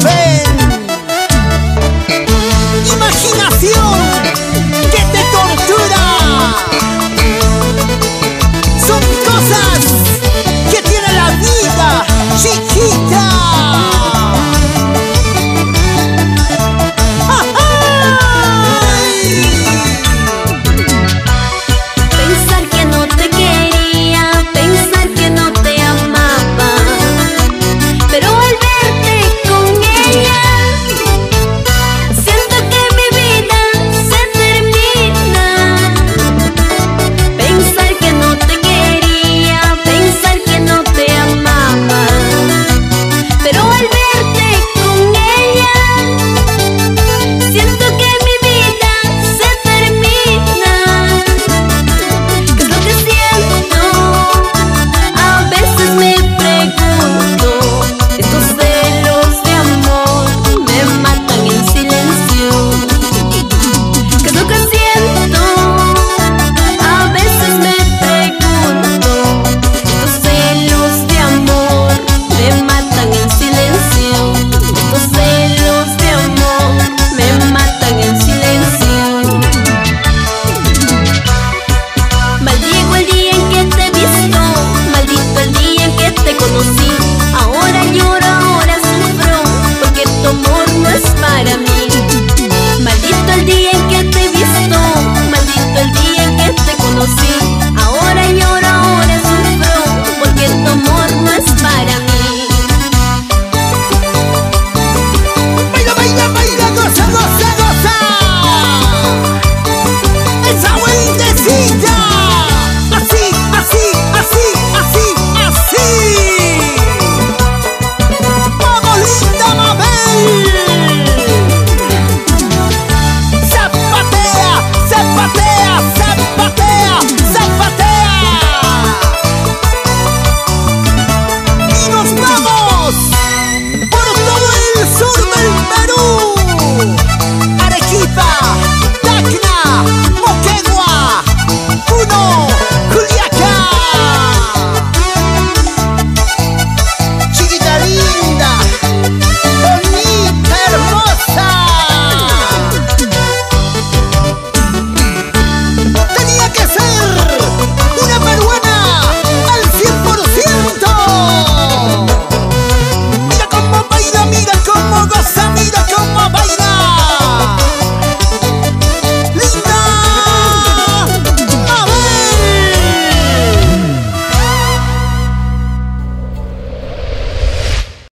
vem.